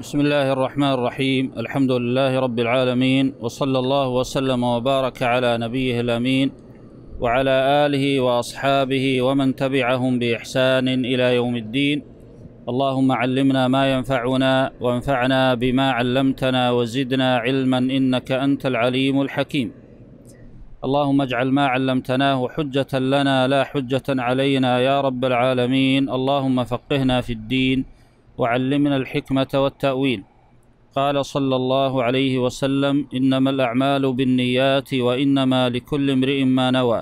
بسم الله الرحمن الرحيم. الحمد لله رب العالمين وصلى الله وسلم وبارك على نبيه الأمين وعلى آله وأصحابه ومن تبعهم بإحسان إلى يوم الدين. اللهم علمنا ما ينفعنا وانفعنا بما علمتنا وزدنا علما إنك أنت العليم الحكيم. اللهم اجعل ما علمتناه حجة لنا لا حجة علينا يا رب العالمين. اللهم فقهنا في الدين وعلمنا الحكمة والتأويل. قال صلى الله عليه وسلم إنما الأعمال بالنيات وإنما لكل امرئ ما نوى.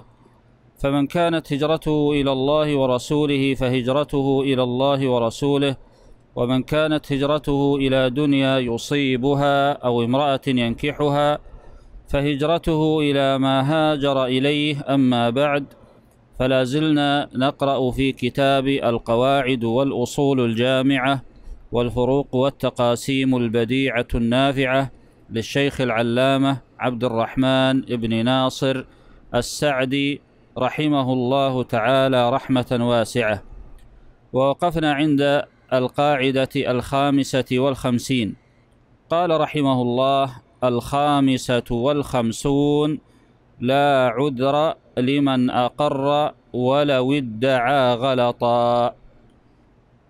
فمن كانت هجرته إلى الله ورسوله فهجرته إلى الله ورسوله ومن كانت هجرته إلى دنيا يصيبها أو امرأة ينكحها فهجرته إلى ما هاجر إليه. أما بعد فلا زلنا نقرأ في كتاب القواعد والأصول الجامعة. والفروق والتقاسيم البديعة النافعة للشيخ العلامة عبد الرحمن بن ناصر السعدي رحمه الله تعالى رحمة واسعة. ووقفنا عند القاعدة الخامسة والخمسين. قال رحمه الله الخامسة والخمسون لا عذر لمن أقر ولو ادعى غلطا.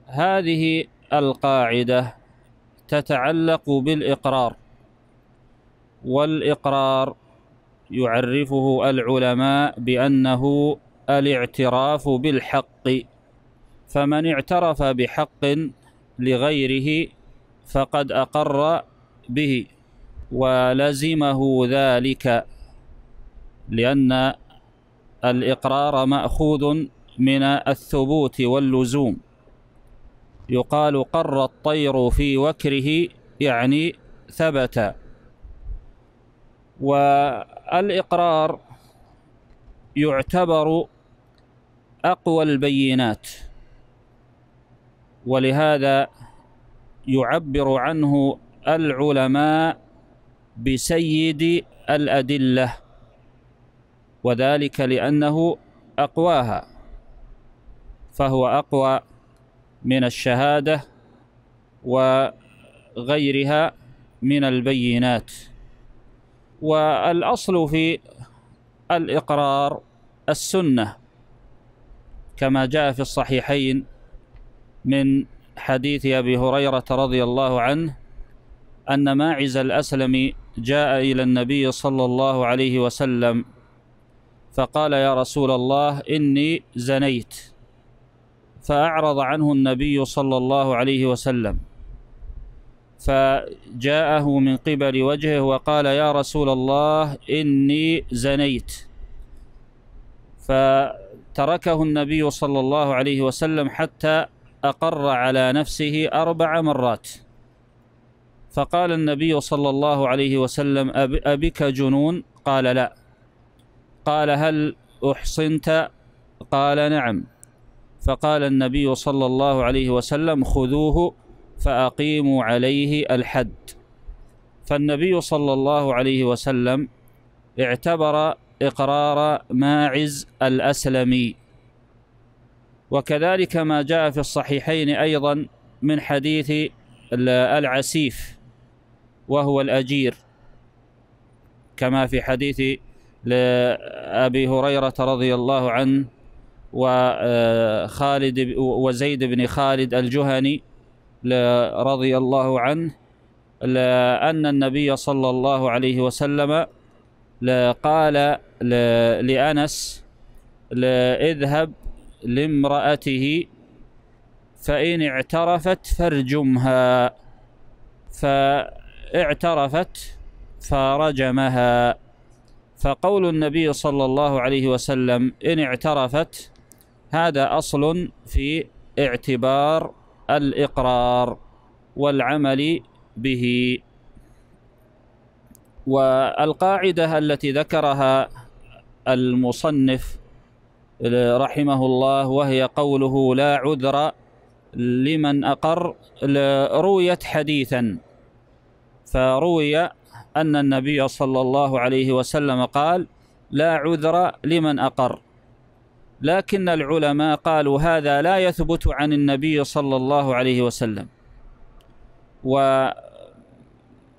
هذه القاعدة تتعلق بالإقرار والإقرار يعرفه العلماء بأنه الاعتراف بالحق فمن اعترف بحق لغيره فقد أقر به ولزمه ذلك لأن الإقرار مأخوذ من الثبوت واللزوم. يقال قر الطير في وكره يعني ثبت. والإقرار يعتبر أقوى البينات ولهذا يعبر عنه العلماء بسيد الأدلة وذلك لأنه أقواها فهو أقوى من الشهادة وغيرها من البينات. والأصل في الإقرار السنة كما جاء في الصحيحين من حديث أبي هريرة رضي الله عنه أن ماعز الأسلم جاء إلى النبي صلى الله عليه وسلم فقال يا رسول الله إني زنيت. فأعرض عنه النبي صلى الله عليه وسلم فجاءه من قبل وجهه وقال يا رسول الله إني زنيت. فتركه النبي صلى الله عليه وسلم حتى أقر على نفسه أربع مرات. فقال النبي صلى الله عليه وسلم أبك جنون؟ قال لا. قال هل أحصنت؟ قال نعم. فقال النبي صلى الله عليه وسلم خذوه فأقيموا عليه الحد. فالنبي صلى الله عليه وسلم اعتبر إقرار ماعز الأسلمي. وكذلك ما جاء في الصحيحين أيضا من حديث العسيف وهو الأجير كما في حديث لأبي هريرة رضي الله عنه وخالد وزيد بن خالد الجهني رضي الله عنه أن النبي صلى الله عليه وسلم قال لأنس اذهب لامرأته فإن اعترفت فارجمها فاعترفت فرجمها. فقول النبي صلى الله عليه وسلم إن اعترفت هذا أصل في اعتبار الإقرار والعمل به. والقاعدة التي ذكرها المصنف رحمه الله وهي قوله لا عذر لمن أقر رويت حديثا. فروي أن النبي صلى الله عليه وسلم قال لا عذر لمن أقر. لكن العلماء قالوا هذا لا يثبت عن النبي صلى الله عليه وسلم.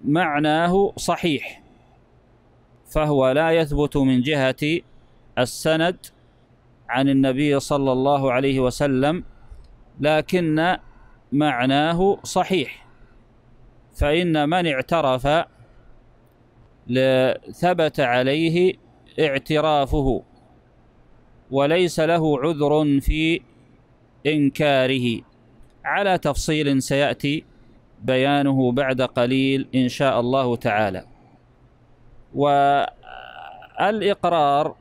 ومعناه صحيح فهو لا يثبت من جهة السند عن النبي صلى الله عليه وسلم لكن معناه صحيح. فإن من اعترف ثبت عليه اعترافه. وليس له عذر في إنكاره. على تفصيل سيأتي بيانه بعد قليل إن شاء الله تعالى. والإقرار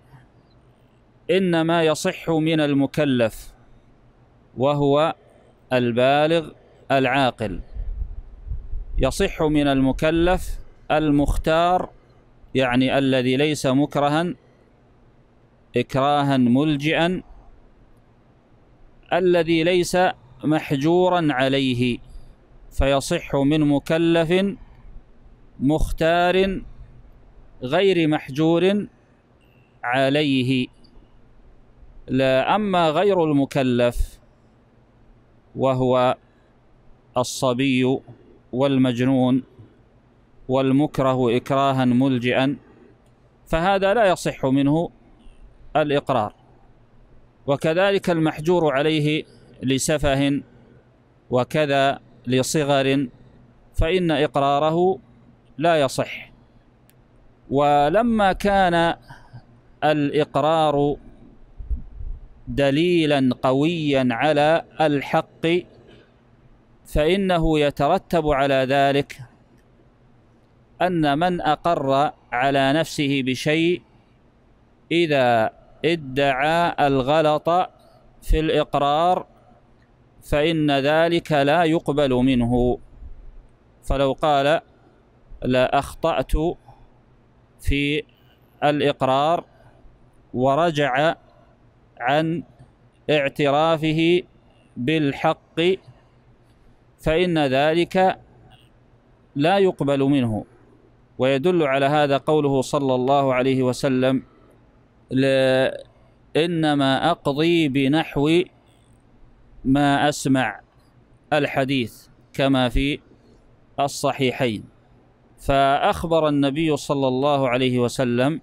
إنما يصح من المكلف وهو البالغ العاقل. يصح من المكلف المختار يعني الذي ليس مكرها إكراها ملجئا الذي ليس محجورا عليه فيصح من مكلف مختار غير محجور عليه. لا أما غير المكلف وهو الصبي والمجنون والمكره إكراها ملجئا فهذا لا يصح منه. الإقرار. وكذلك المحجور عليه لسفه وكذا لصغر فإن إقراره لا يصح. ولما كان الإقرار دليلا قويا على الحق فإنه يترتب على ذلك أن من أقر على نفسه بشيء إذا ادعى الغلط في الإقرار فإن ذلك لا يقبل منه. فلو قال لا أخطأت في الإقرار ورجع عن اعترافه بالحق فإن ذلك لا يقبل منه. ويدل على هذا قوله صلى الله عليه وسلم إنما أقضي بنحو ما أسمع الحديث كما في الصحيحين. فأخبر النبي صلى الله عليه وسلم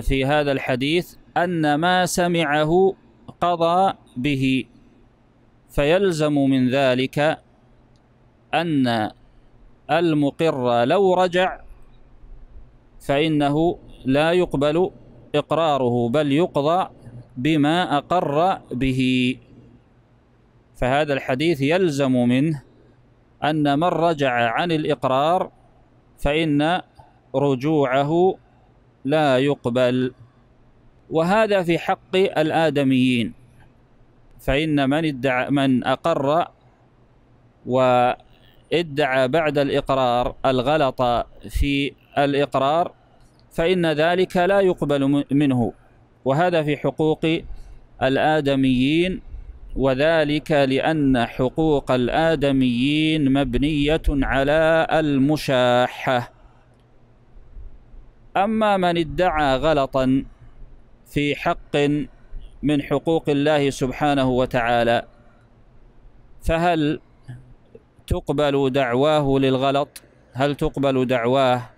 في هذا الحديث أن ما سمعه قضى به فيلزم من ذلك أن المقر لو رجع فإنه لا يقبل إقراره بل يقضى بما أقر به. فهذا الحديث يلزم منه أن من رجع عن الإقرار فإن رجوعه لا يقبل. وهذا في حق الآدميين. فإن من ادعى من أقر وادعى بعد الإقرار الغلط في الإقرار فإن ذلك لا يقبل منه. وهذا في حقوق الآدميين وذلك لأن حقوق الآدميين مبنية على المشاحة. أما من ادعى غلطا في حق من حقوق الله سبحانه وتعالى فهل تقبل دعواه للغلط؟ هل تقبل دعواه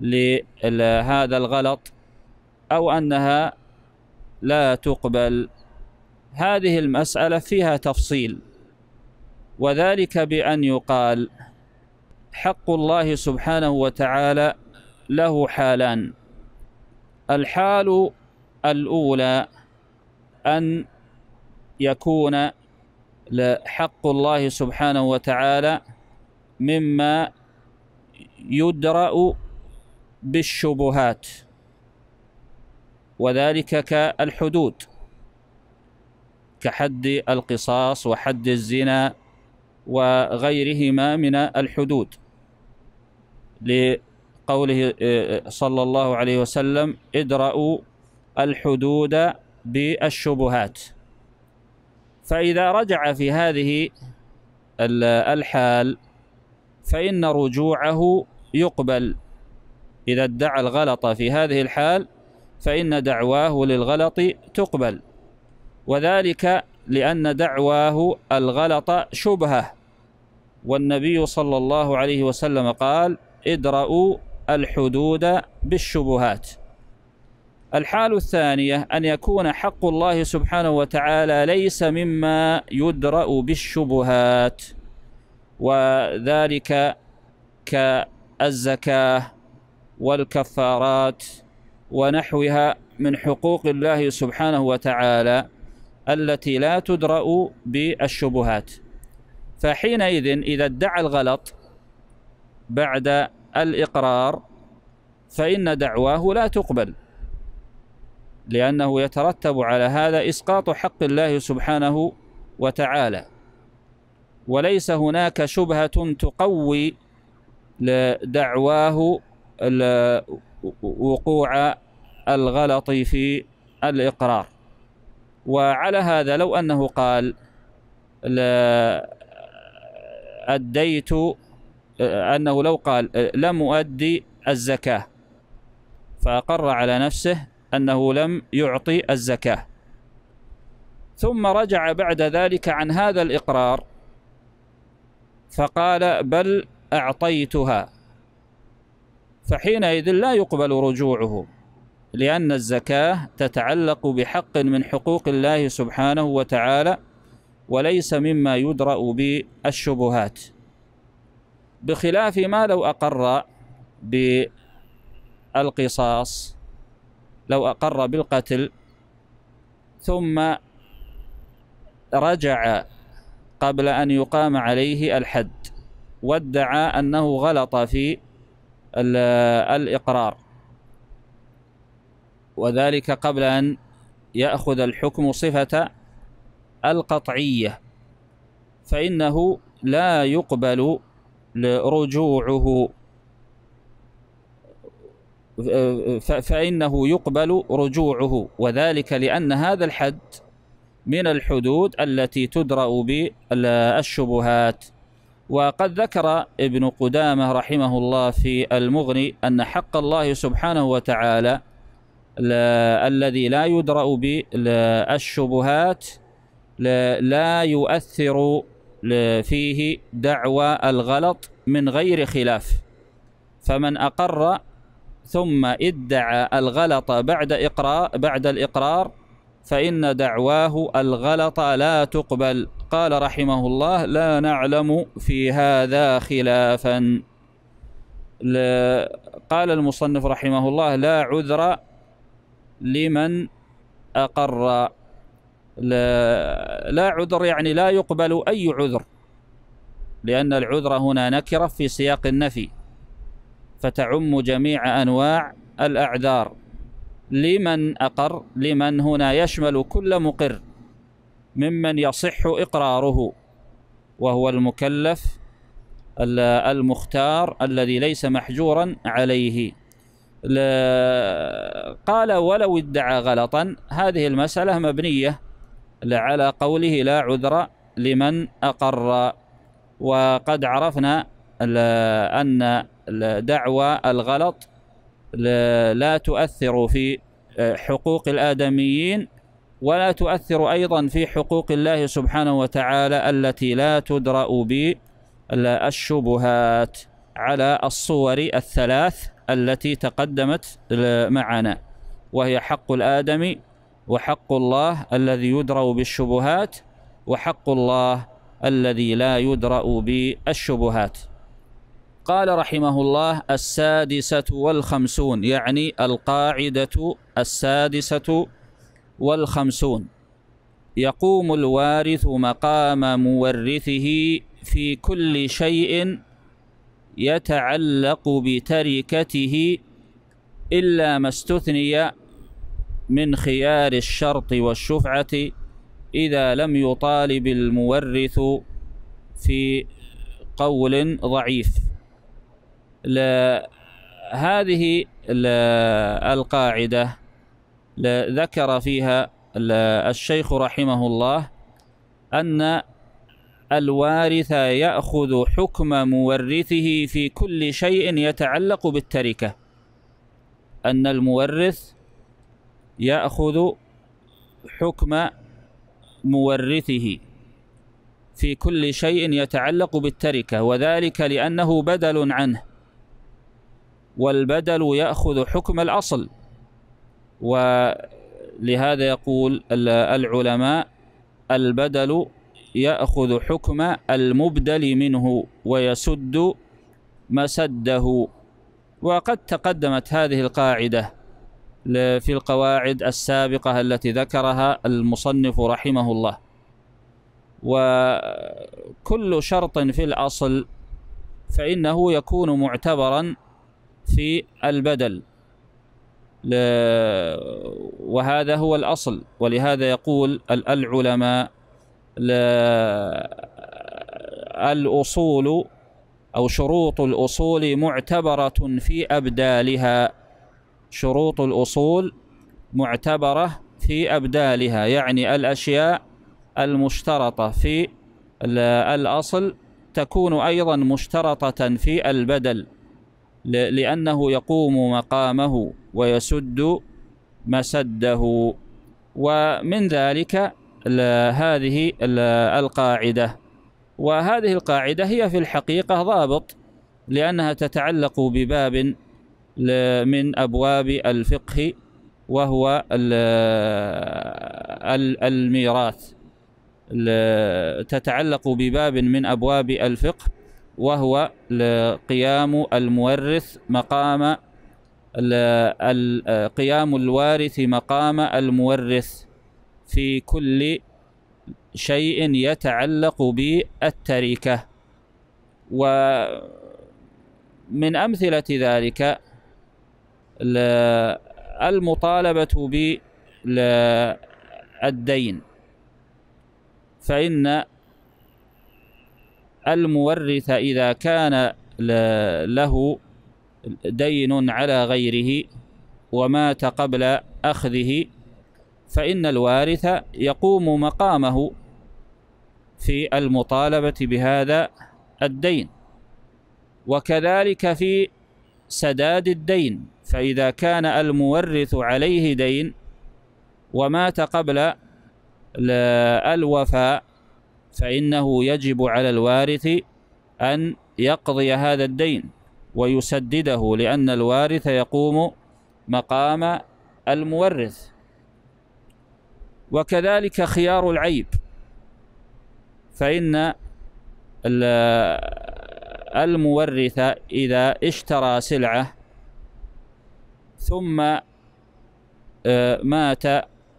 لهذا الغلط أو أنها لا تقبل. هذه المسألة فيها تفصيل وذلك بأن يقال حق الله سبحانه وتعالى له حالان. الحال الأولى أن يكون حق الله سبحانه وتعالى مما يدرأ بالشبهات وذلك كالحدود كحد القصاص وحد الزنا وغيرهما من الحدود. لقوله آه، صلى الله عليه وسلم ادرأوا الحدود بالشبهات. فإذا رجع في هذه الحال فإن رجوعه يقبل. إذا ادعى الغلط في هذه الحال فإن دعواه للغلط تقبل. وذلك لأن دعواه الغلط شبهة. والنبي صلى الله عليه وسلم قال ادرأوا الحدود بالشبهات. الحال الثانية أن يكون حق الله سبحانه وتعالى ليس مما يدرأ بالشبهات. وذلك كالزكاة. والكفارات ونحوها من حقوق الله سبحانه وتعالى التي لا تدرأ بالشبهات. فحينئذ إذا ادعى الغلط بعد الإقرار فإن دعواه لا تقبل لأنه يترتب على هذا إسقاط حق الله سبحانه وتعالى. وليس هناك شبهة تقوي لدعواه وقوع الغلط في الإقرار. وعلى هذا لو أنه قال أديت أنه لو قال لم أؤدي الزكاة فأقر على نفسه أنه لم يعطي الزكاة. ثم رجع بعد ذلك عن هذا الإقرار فقال بل أعطيتها. فحينئذ لا يقبل رجوعه لأن الزكاة تتعلق بحق من حقوق الله سبحانه وتعالى وليس مما يدرأ بالشبهات. بخلاف ما لو أقر بالقصاص لو أقر بالقتل ثم رجع قبل أن يقام عليه الحد وادعى أنه غلط في الإقرار. وذلك قبل أن يأخذ الحكم صفة القطعية. فإنه لا يقبل رجوعه فإنه يقبل رجوعه. وذلك لأن هذا الحد من الحدود التي تدرأ بالشبهات. وقد ذكر ابن قدامة رحمه الله في المغني أن حق الله سبحانه وتعالى الذي لا يدرأ بالشبهات لا يؤثر فيه دعوى الغلط من غير خلاف. فمن أقر ثم ادعى الغلط بعد إقرار بعد الإقرار فإن دعواه الغلط لا تقبل. قال رحمه الله لا نعلم في هذا خلافا. قال المصنف رحمه الله لا عذر لمن أقر. لا, لا عذر يعني لا يقبل أي عذر لأن العذر هنا نكرة في سياق النفي فتعم جميع أنواع الأعذار. لمن أقر لمن هنا يشمل كل مقر. ممن يصح إقراره وهو المكلف المختار الذي ليس محجورا عليه. قال ولو ادعى غلطا هذه المسألة مبنية على قوله لا عذر لمن أقر وقد عرفنا أن دعوى الغلط لا تؤثر في حقوق الآدميين ولا تؤثر أيضا في حقوق الله سبحانه وتعالى التي لا تدرأ بالشبهات على الصور الثلاث التي تقدمت معنا وهي حق الآدم وحق الله الذي يدرأ بالشبهات وحق الله الذي لا يدرأ بالشبهات. قال رحمه الله السادسة والخمسون يعني القاعدة السادسة والخمسون. يقوم الوارث مقام مورثه في كل شيء يتعلق بتركته إلا ما استثني من خيار الشرط والشفعة إذا لم يطالب المورث في قول ضعيف. هذه القاعدة. ذكر فيها الشيخ رحمه الله أن الوارث يأخذ حكم مورثه في كل شيء يتعلق بالتركة. أن المورث يأخذ حكم مورثه في كل شيء يتعلق بالتركة وذلك لأنه بدل عنه والبدل يأخذ حكم الأصل. ولهذا يقول العلماء البدل يأخذ حكم المبدل منه ويسد مسده. وقد تقدمت هذه القاعدة في القواعد السابقة التي ذكرها المصنف رحمه الله. وكل شرط في الأصل فإنه يكون معتبرا في البدل. وهذا هو الأصل. ولهذا يقول العلماء الأصول أو شروط الأصول معتبرة في أبدالها. شروط الأصول معتبرة في أبدالها يعني الأشياء المشترطة في الأصل تكون أيضا مشترطة في البدل. لأنه يقوم مقامه ويسد مسده. ومن ذلك هذه القاعدة. وهذه القاعدة هي في الحقيقة ضابط لأنها تتعلق بباب من أبواب الفقه وهو الميراث. تتعلق بباب من أبواب الفقه وهو قيام المورث مقام قيام الوارث مقام المورث في كل شيء يتعلق بالتركة. ومن أمثلة ذلك المطالبة بالدين. فإن المورث إذا كان له دين على غيره ومات قبل أخذه فإن الوارث يقوم مقامه في المطالبة بهذا الدين. وكذلك في سداد الدين فإذا كان المورث عليه دين ومات قبل الوفاء فإنه يجب على الوارث أن يقضي هذا الدين ويسدده لأن الوارث يقوم مقام المورث. وكذلك خيار العيب فإن المورث إذا اشترى سلعة ثم آه، مات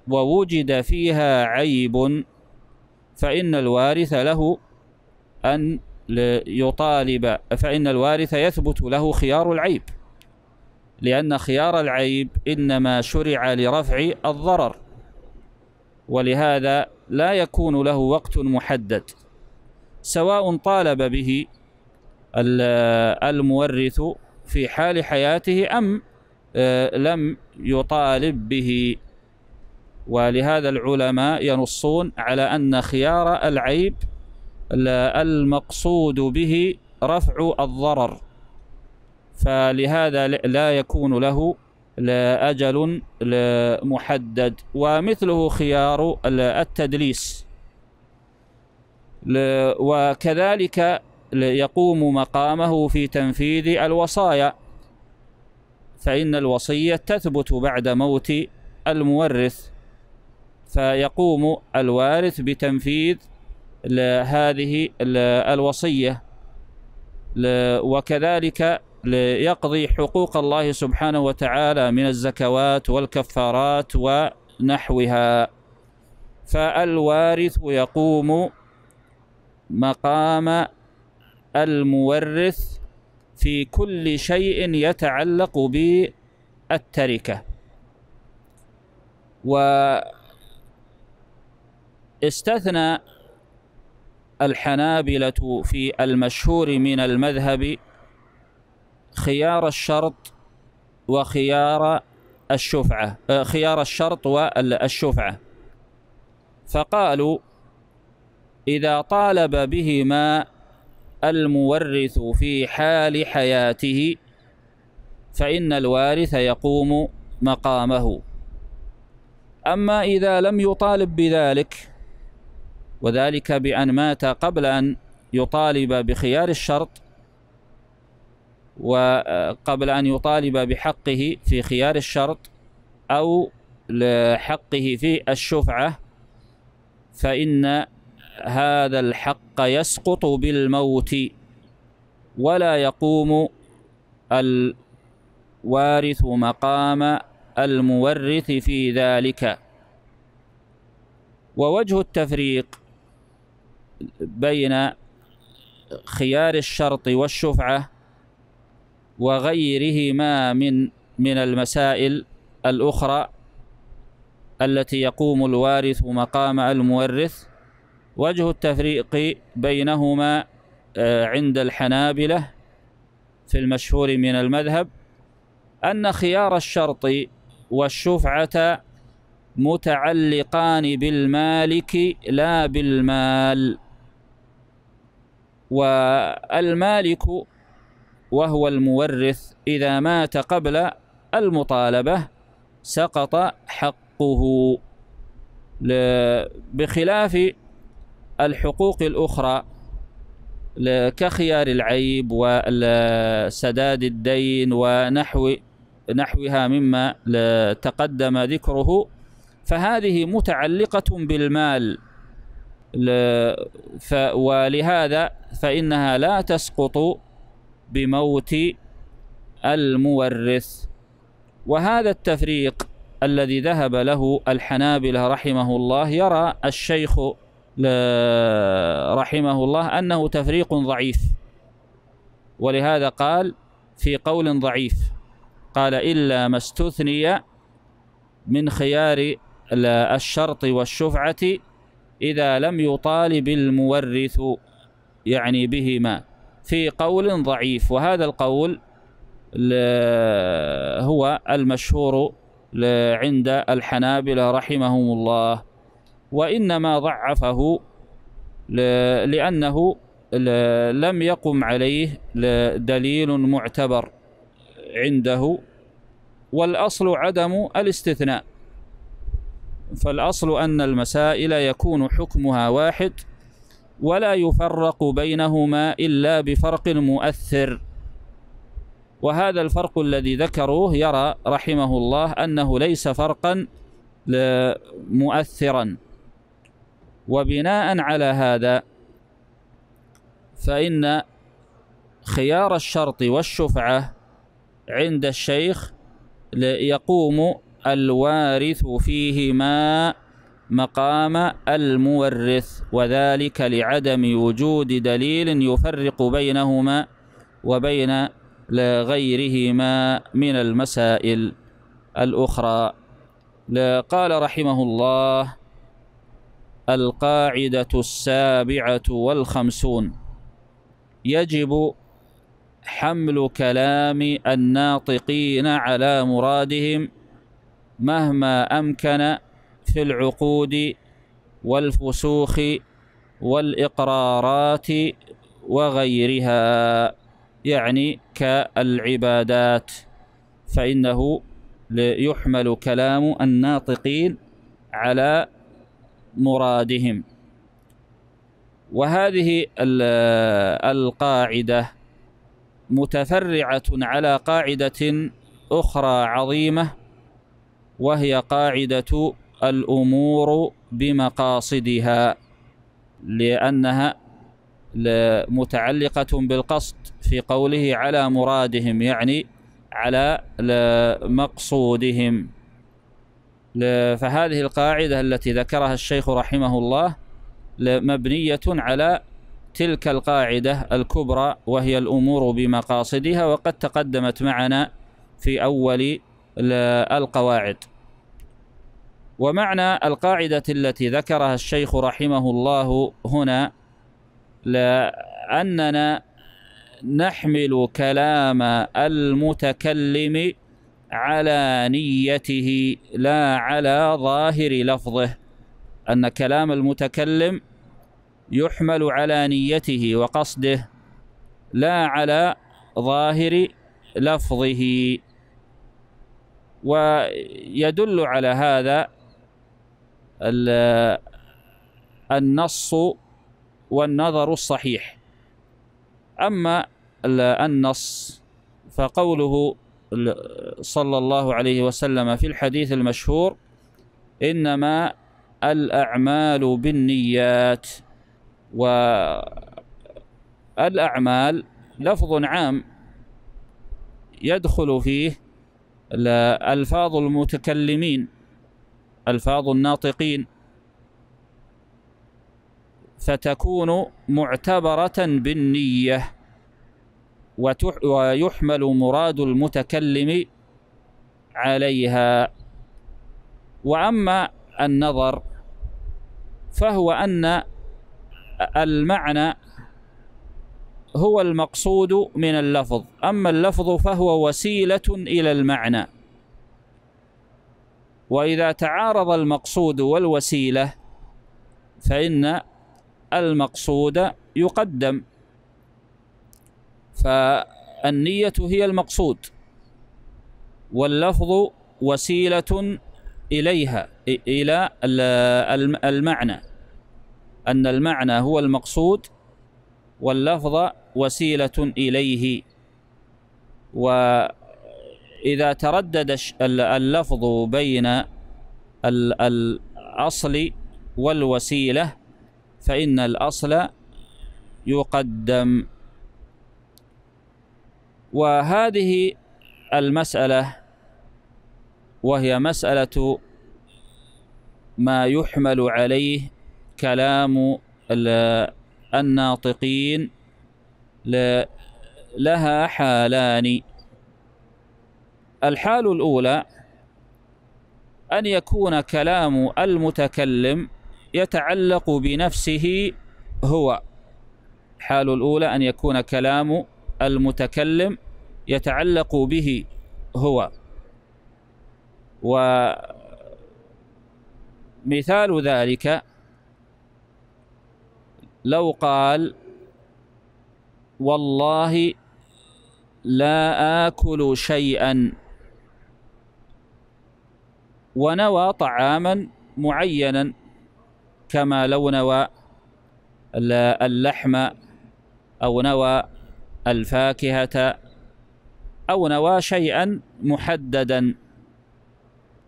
ووجد فيها عيب فإن الوارث له أن يطالب فإن الوارث يثبت له خيار العيب لأن خيار العيب إنما شرع لرفع الضرر ولهذا لا يكون له وقت محدد سواء طالب به المورث في حال حياته أم آه، لم يطالب به. ولهذا العلماء ينصون على أن خيار العيب المقصود به رفع الضرر. فلهذا لا يكون له أجل محدد. ومثله خيار التدليس. وكذلك يقوم مقامه في تنفيذ الوصايا. فإن الوصية تثبت بعد موت المورث. فيقوم الوارث بتنفيذ هذه الوصية. وكذلك ليقضي حقوق الله سبحانه وتعالى من الزكوات والكفارات ونحوها. فالوارث يقوم مقام المورث في كل شيء يتعلق بالتركة. واستثنى الحنابلة في المشهور من المذهب خيار الشرط وخيار الشفعة آه، خيار الشرط والشفعة. فقالوا إذا طالب بهما المورث في حال حياته فإن الوارث يقوم مقامه. أما إذا لم يطالب بذلك وذلك بأن مات قبل أن يطالب بخيار الشرط وقبل أن يطالب بحقه في خيار الشرط أو لحقه في الشفعة فإن هذا الحق يسقط بالموت ولا يقوم الوارث مقام المورث في ذلك. ووجه التفريق بين خيار الشرط والشفعة وغيرهما من من المسائل الأخرى التي يقوم الوارث مقام المورث. وجه التفريق بينهما آه، عند الحنابلة في المشهور من المذهب أن خيار الشرط والشفعة متعلقان بالمالك لا بالمال. والمالك وهو المورث إذا مات قبل المطالبة سقط حقه. بخلاف الحقوق الأخرى كخيار العيب وسداد الدين ونحو نحوها مما تقدم ذكره فهذه متعلقة بالمال. ولهذا فإنها لا تسقط بموت المورث. وهذا التفريق الذي ذهب له الحنابلة رحمه الله يرى الشيخ رحمه الله أنه تفريق ضعيف. ولهذا قال في قول ضعيف قال إلا ما استثني من خيار الشرط والشفعة إذا لم يطالب المورث يعني بهما في قول ضعيف. وهذا القول هو المشهور عند الحنابلة رحمهم الله. وإنما ضعفه لأنه لم يقم عليه دليل معتبر عنده. والأصل عدم الاستثناء. فالأصل أن المسائل يكون حكمها واحد ولا يفرق بينهما إلا بفرق مؤثر. وهذا الفرق الذي ذكروه يرى رحمه الله أنه ليس فرقا مؤثرا. وبناء على هذا فإن خيار الشرط والشفعة عند الشيخ يقوم الوارث فيهما مقام المورث وذلك لعدم وجود دليل يفرق بينهما وبين غيرهما من المسائل الأخرى. قال رحمه الله القاعدة السابعة والخمسون. يجب حمل كلام الناطقين على مرادهم مهما أمكن في العقود والفسوخ والإقرارات وغيرها يعني كالعبادات فإنه يحمل كلام الناطقين على مرادهم. وهذه القاعدة متفرعة على قاعدة أخرى عظيمة وهي قاعدة الأمور بمقاصدها لأنها متعلقة بالقصد في قوله على مرادهم يعني على مقصودهم. فهذه القاعدة التي ذكرها الشيخ رحمه الله مبنية على تلك القاعدة الكبرى وهي الأمور بمقاصدها وقد تقدمت معنا في أول القواعد. ومعنى القاعدة التي ذكرها الشيخ رحمه الله هنا لأننا نحمل كلام المتكلم على نيته لا على ظاهر لفظه. أن كلام المتكلم يحمل على نيته وقصده لا على ظاهر لفظه. ويدل على هذا النص والنظر الصحيح. أما النص فقوله صلى الله عليه وسلم في الحديث المشهور إنما الأعمال بالنيات. والأعمال لفظ عام يدخل فيه ألفاظ المتكلمين. ألفاظ الناطقين. فتكون معتبرة بالنية. ويحمل مراد المتكلم عليها. وأما النظر فهو أن المعنى هو المقصود من اللفظ. أما اللفظ فهو وسيلة إلى المعنى. وإذا تعارض المقصود والوسيلة فإن المقصود يقدم. فالنية هي المقصود واللفظ وسيلة إليها إلى المعنى. أن المعنى هو المقصود واللفظ وسيلة إليه. وإذا تردد اللفظ بين الأصل والوسيلة فإن الأصل يقدم. وهذه المسألة وهي مسألة ما يحمل عليه كلام الناطقين لها حالان. الحال الأولى أن يكون كلام المتكلم يتعلق بنفسه هو. الحال الأولى أن يكون كلام المتكلم يتعلق به هو. ومثال ذلك لو قال والله لا آكل شيئا. ونوى طعاما معينا كما لو نوى اللحم أو نوى الفاكهة أو نوى شيئا محددا.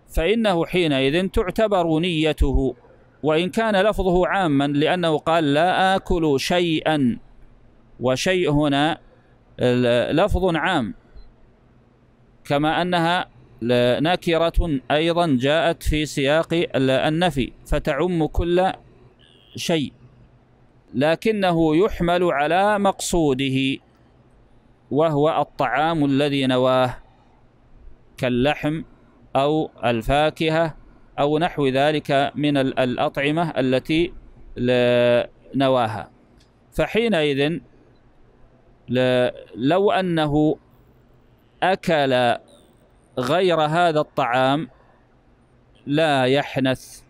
فإنه حينئذ تعتبر نيته وإن كان لفظه عاما لأنه قال لا آكل شيئا وشيء هنا لفظ عام كما أنها نكرة أيضا جاءت في سياق النفي فتعم كل شيء لكنه يحمل على مقصوده وهو الطعام الذي نواه كاللحم أو الفاكهة أو نحو ذلك من الأطعمة التي نواها. فحينئذ لو أنه أكل غير هذا الطعام لا يحنث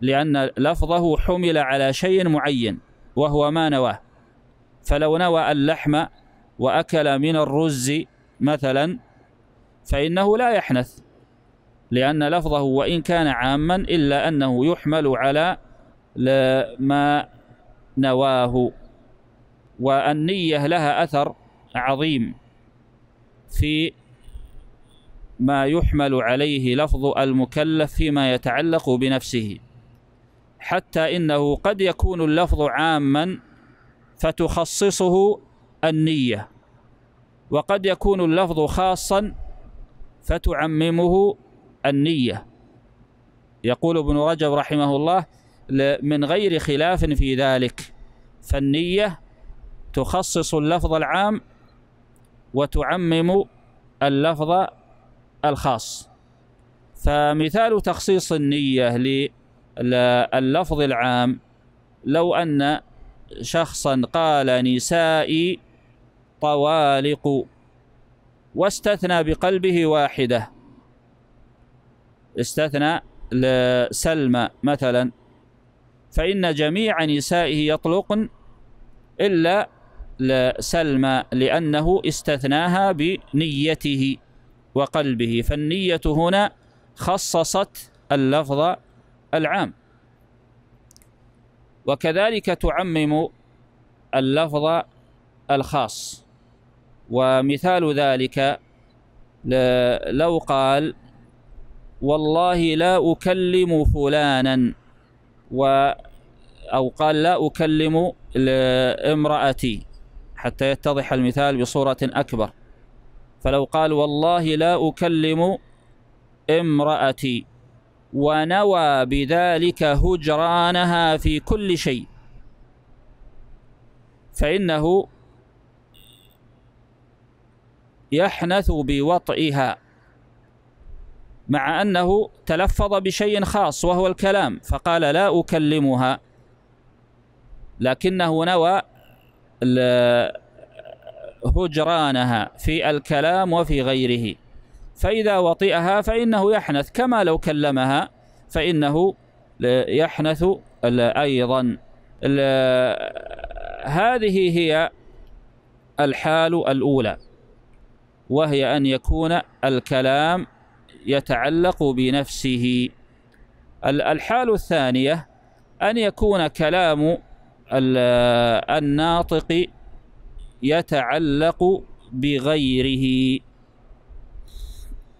لأن لفظه حمل على شيء معين وهو ما نواه. فلو نوى اللحم وأكل من الرز مثلا فإنه لا يحنث لأن لفظه وإن كان عاما إلا أنه يحمل على ما نواه. والنية لها أثر عظيم في ما يحمل عليه لفظ المكلف فيما يتعلق بنفسه. حتى إنه قد يكون اللفظ عاما فتخصصه النية. وقد يكون اللفظ خاصا فتعممه النية. يقول ابن رجب رحمه الله من غير خلاف في ذلك. فالنية تخصص اللفظ العام وتعمم اللفظ الخاص. فمثال تخصيص النية لللفظ العام لو أن شخصا قال نسائي طوالق واستثنى بقلبه واحدة. استثنى لسلمى مثلا. فإن جميع نسائه يطلقن إلا لسلمى لأنه استثناها بنيته. وقلبه. فالنية هنا خصصت اللفظ العام. وكذلك تعمم اللفظ الخاص. ومثال ذلك لو قال والله لا أكلم فلانا. و أو قال لا أكلم امرأتي. حتى يتضح المثال بصورة أكبر. فلو قال والله لا أكلم امرأتي ونوى بذلك هجرانها في كل شيء فإنه يحنث بوطئها مع أنه تلفظ بشيء خاص وهو الكلام فقال لا أكلمها لكنه نوى هجرانها في الكلام وفي غيره. فإذا وطئها فإنه يحنث كما لو كلمها فإنه يحنث أيضا هذه هي الحال الأولى وهي أن يكون الكلام يتعلق بنفسه. الحال الثانية أن يكون كلام الناطق يتعلق بغيره.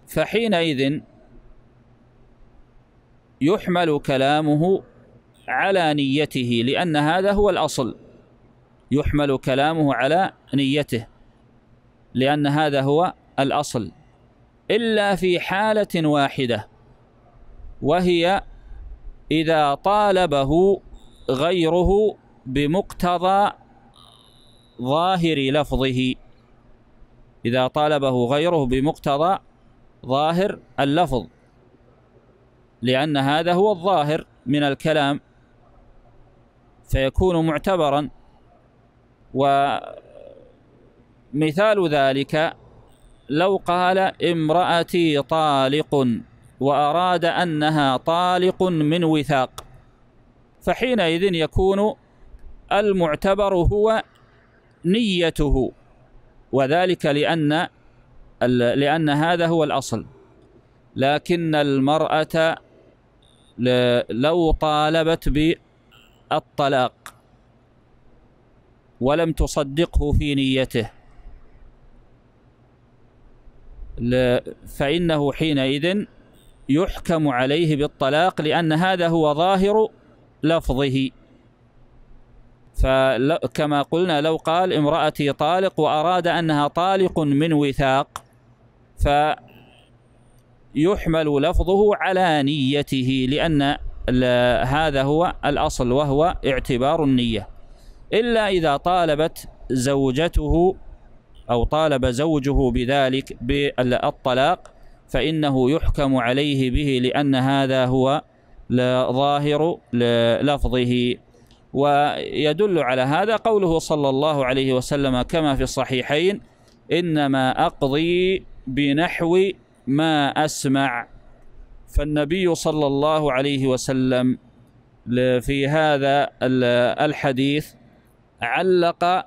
فحينئذ يحمل كلامه على نيته لأن هذا هو الأصل. يحمل كلامه على نيته لأن هذا هو الأصل. إلا في حالة واحدة وهي إذا طالبه غيره بمقتضى ظاهر لفظه. إذا طالبه غيره بمقتضى ظاهر اللفظ. لأن هذا هو الظاهر من الكلام. فيكون معتبرا. ومثال ذلك لو قال امرأتي طالق وأراد أنها طالق من وثاق. فحينئذ يكون المعتبر هو نيته وذلك لأن لأن هذا هو الأصل. لكن المرأة لو طالبت بالطلاق ولم تصدقه في نيته فإنه حينئذ يحكم عليه بالطلاق لأن هذا هو ظاهر لفظه. فكما قلنا لو قال امرأتي طالق وأراد أنها طالق من وثاق فيحمل لفظه على نيته لأن هذا هو الأصل وهو اعتبار النية. إلا إذا طالبت زوجته أو طالب زوجه بذلك بالطلاق فإنه يحكم عليه به لأن هذا هو ظاهر لفظه. ويدل على هذا قوله صلى الله عليه وسلم كما في الصحيحين إنما أقضي بنحو ما أسمع. فالنبي صلى الله عليه وسلم في هذا الحديث علق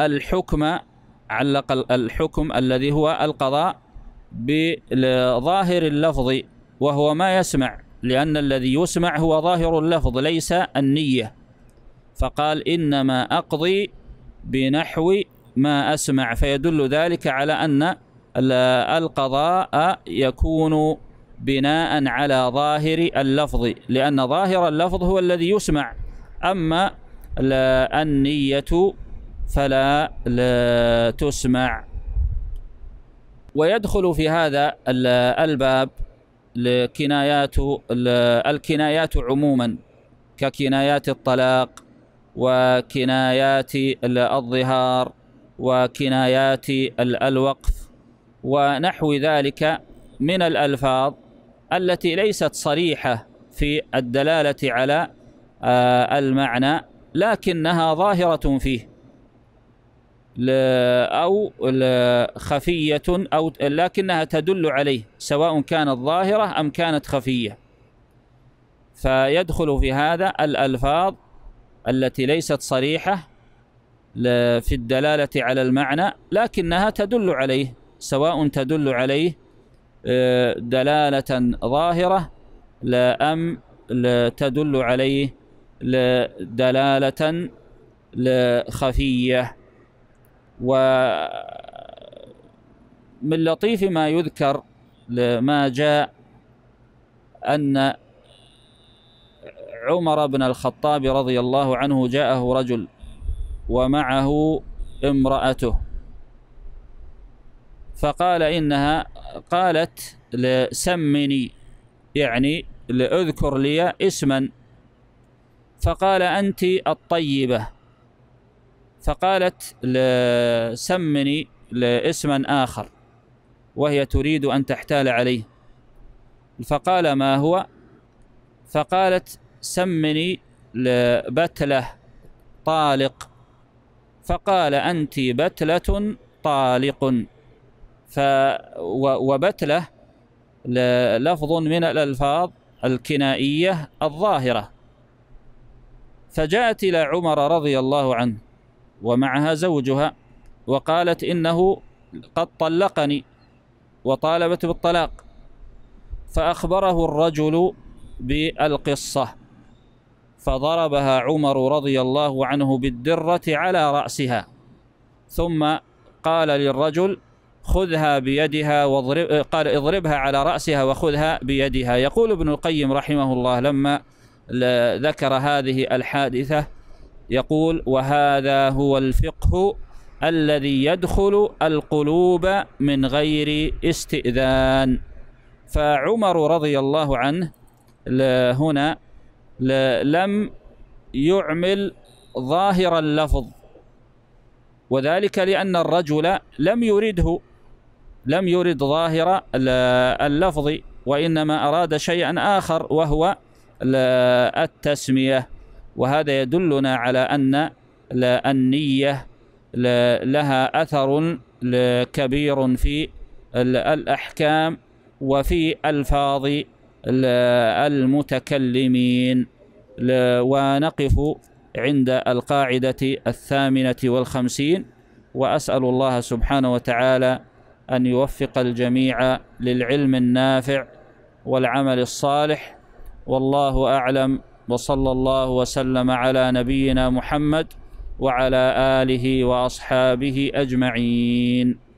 الحكم علق الحكم الذي هو القضاء بظاهر اللفظ وهو ما يسمع لأن الذي يسمع هو ظاهر اللفظ ليس النية. فقال إنما أقضي بنحو ما أسمع. فيدل ذلك على أن القضاء يكون بناء على ظاهر اللفظ لأن ظاهر اللفظ هو الذي يسمع. أما النية فلا لا تسمع. ويدخل في هذا الباب الكنايات الكنايات عموما ككنايات الطلاق وكنايات الظهار وكنايات الوقف ونحو ذلك من الألفاظ التي ليست صريحة في الدلالة على آه، المعنى لكنها ظاهرة فيه. أو خفية أو لكنها تدل عليه سواء كانت ظاهرة أم كانت خفية. فيدخل في هذا الألفاظ التي ليست صريحة في الدلالة على المعنى لكنها تدل عليه سواء تدل عليه آه، دلالة ظاهرة لا أم لا تدل عليه دلالة خفية. ومن لطيف ما يذكر ما جاء أن عمر بن الخطاب رضي الله عنه جاءه رجل ومعه امرأته. فقال إنها قالت سمني يعني اذكر لي اسما. فقال أنت الطيبة. فقالت سمني اسما آخر وهي تريد أن تحتال عليه. فقال ما هو؟ فقالت سمني بتلة طالق. فقال أنت بتلة طالق. ف وبتلة لفظ من الألفاظ الكنائية الظاهرة. فجاءت إلى عمر رضي الله عنه ومعها زوجها وقالت إنه قد طلقني وطالبت بالطلاق. فأخبره الرجل بالقصة. فضربها عمر رضي الله عنه بالدرة على رأسها. ثم قال للرجل خذها بيدها واضرب قال اضربها على رأسها وخذها بيدها. يقول ابن القيم رحمه الله لما ذكر هذه الحادثة يقول وهذا هو الفقه الذي يدخل القلوب من غير استئذان. فعمر رضي الله عنه هنا لم يعمل ظاهر اللفظ. وذلك لأن الرجل لم يرده لم يرد ظاهر اللفظ وإنما أراد شيئا آخر وهو التسمية. وهذا يدلنا على أن النية لها أثر كبير في الأحكام وفي ألفاظ المتكلمين. ونقف عند القاعدة الثامنة والخمسين. وأسأل الله سبحانه وتعالى أن يوفق الجميع للعلم النافع والعمل الصالح. والله أعلم. وصلى الله وسلم على نبينا محمد وعلى آله وأصحابه أجمعين.